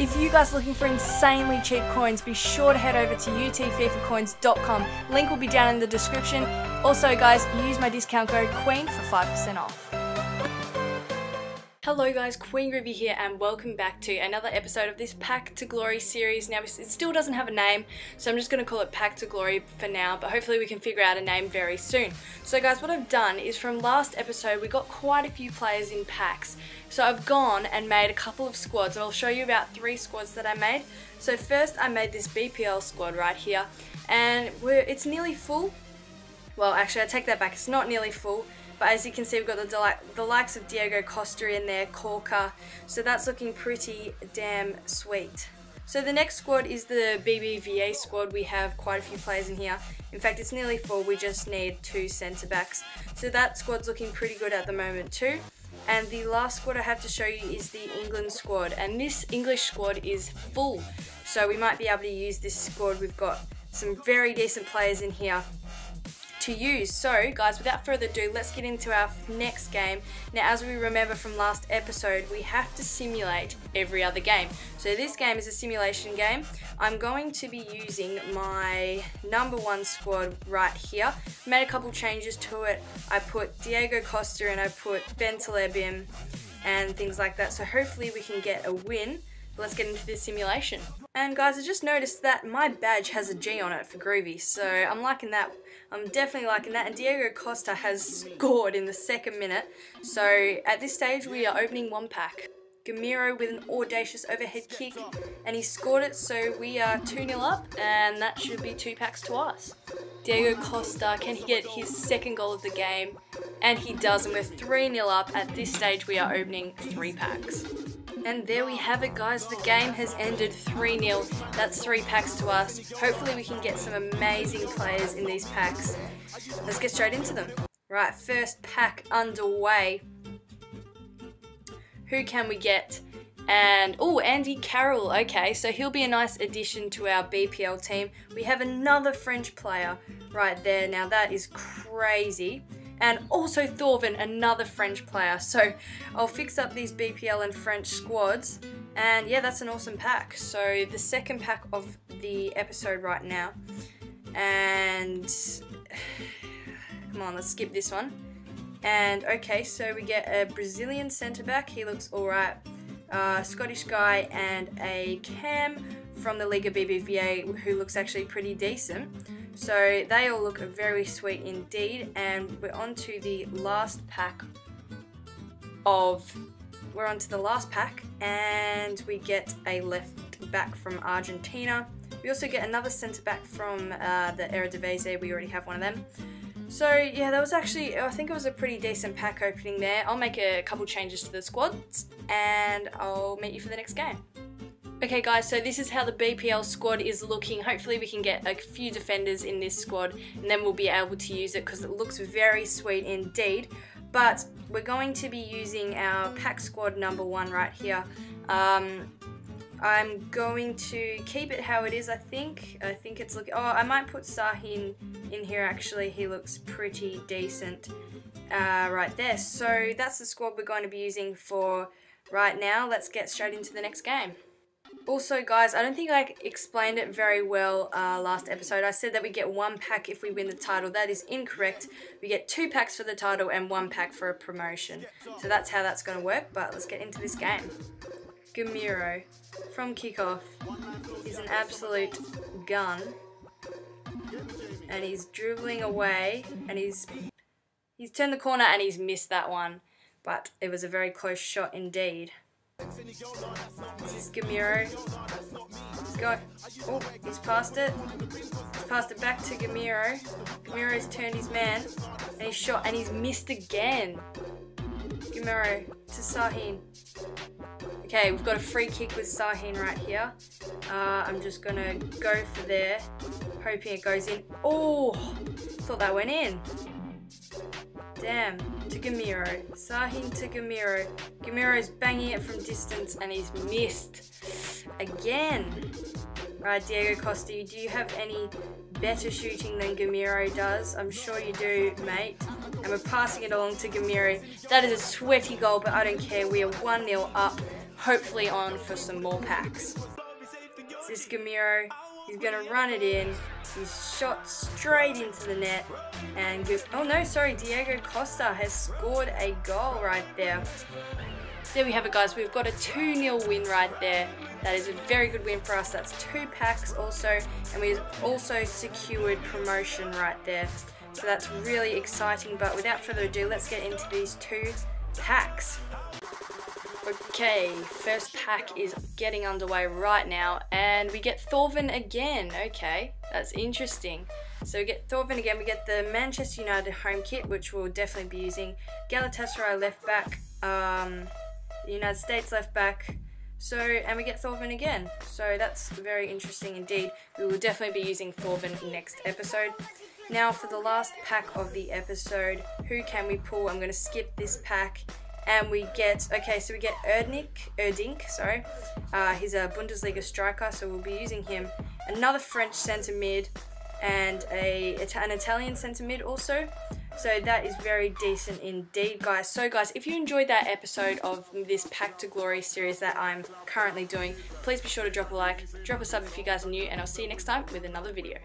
If you guys are looking for insanely cheap coins, be sure to head over to utfifacoins.com. Link will be down in the description. Also, guys, use my discount code QUEEN for 5% off. Hello guys, Queen Groovy here and welcome back to another episode of this Pack to Glory series. Now it still doesn't have a name, so I'm just going to call it Pack to Glory for now, but hopefully we can figure out a name very soon. So guys, what I've done is from last episode we got quite a few players in packs. So I've gone and made a couple of squads. I'll show you about three squads that I made. So first I made this BPL squad right here and it's nearly full. Well actually I take that back, it's not nearly full but as you can see, we've got the, the likes of Diego Costa in there, Corker. So that's looking pretty damn sweet. So the next squad is the BBVA squad. We have quite a few players in here. In fact, it's nearly full. We just need two centre backs. So that squad's looking pretty good at the moment too. And the last squad I have to show you is the England squad. And this English squad is full. So we might be able to use this squad. We've got some very decent players in here to use. So guys, without further ado, let's get into our next game. Now as we remember from last episode, we have to simulate every other game. So this game is a simulation game. I'm going to be using my number one squad right here. Made a couple changes to it. I put Diego Costa and I put Ben and things like that. So hopefully we can get a win. Let's get into this simulation. And guys, I just noticed that my badge has a G on it for Groovy, so I'm liking that. I'm definitely liking that. And Diego Costa has scored in the second minute. So at this stage, we are opening one pack. Gameiro with an audacious overhead kick, and he scored it, so we are 2-0 up, and that should be two packs to us. Diego Costa, can he get his second goal of the game? And he does, and we're 3-0 up. At this stage, we are opening three packs. And there we have it guys, the game has ended 3-0. That's three packs to us. Hopefully we can get some amazing players in these packs. Let's get straight into them. Right, first pack underway. Who can we get? And, oh, Andy Carroll. Okay, so he'll be a nice addition to our BPL team. We have another French player right there. Now that is crazy and also Thauvin, another French player. So I'll fix up these BPL and French squads, and yeah, that's an awesome pack. So the second pack of the episode right now, and come on, let's skip this one. And okay, so we get a Brazilian centre back. He looks alright. Uh, Scottish guy and a Cam from the Liga BBVA who looks actually pretty decent. So they all look very sweet indeed. And we're on to the last pack of. We're on to the last pack, and we get a left back from Argentina. We also get another centre back from uh, the Eredivisie. We already have one of them. So yeah, that was actually I think it was a pretty decent pack opening there. I'll make a couple changes to the squads, and I'll meet you for the next game. Okay guys, so this is how the BPL squad is looking. Hopefully we can get a few defenders in this squad and then we'll be able to use it because it looks very sweet indeed. But we're going to be using our pack squad number one right here. Um, I'm going to keep it how it is, I think. I think it's looking... Oh, I might put Sahin in here, actually. He looks pretty decent uh, right there. So that's the squad we're going to be using for right now. Let's get straight into the next game. Also, guys, I don't think I explained it very well uh, last episode. I said that we get one pack if we win the title. That is incorrect. We get two packs for the title and one pack for a promotion. So that's how that's going to work, but let's get into this game. Gameiro from kickoff. He's an absolute gun. And he's dribbling away and he's he's turned the corner and he's missed that one. But it was a very close shot indeed. This is Gameiro. He's got. Oh, he's passed it. He's passed it back to Gameiro. Gameiro's turned his man. And he's shot and he's missed again. Gameiro to Sahin. Okay, we've got a free kick with Sahin right here. Uh, I'm just gonna go for there, hoping it goes in. Oh, thought that went in. Damn, to Gameiro. Sahin to Gameiro. Gameiro's banging it from distance and he's missed. Again. Right, Diego Costa, do you have any better shooting than Gameiro does? I'm sure you do, mate. And we're passing it along to Gameiro. That is a sweaty goal, but I don't care. We are 1-0 up. hopefully on for some more packs. This Gameiro, he's gonna run it in. He's shot straight into the net. And oh no, sorry, Diego Costa has scored a goal right there. There we have it guys, we've got a 2-0 win right there. That is a very good win for us. That's two packs also, and we've also secured promotion right there. So that's really exciting, but without further ado, let's get into these two packs. Okay, first pack is getting underway right now, and we get Thauvin again. Okay, that's interesting. So we get Thauvin again, we get the Manchester United home kit, which we'll definitely be using. Galatasaray left back, um, the United States left back, so, and we get Thauvin again. So that's very interesting indeed. We will definitely be using Thauvin next episode. Now for the last pack of the episode, who can we pull? I'm going to skip this pack and we get okay so we get Erdnik Erdink sorry. Uh, he's a Bundesliga striker so we'll be using him. Another French centre mid and a an Italian centre mid also. So that is very decent indeed guys. So guys if you enjoyed that episode of this Pack to Glory series that I'm currently doing please be sure to drop a like drop a sub if you guys are new and I'll see you next time with another video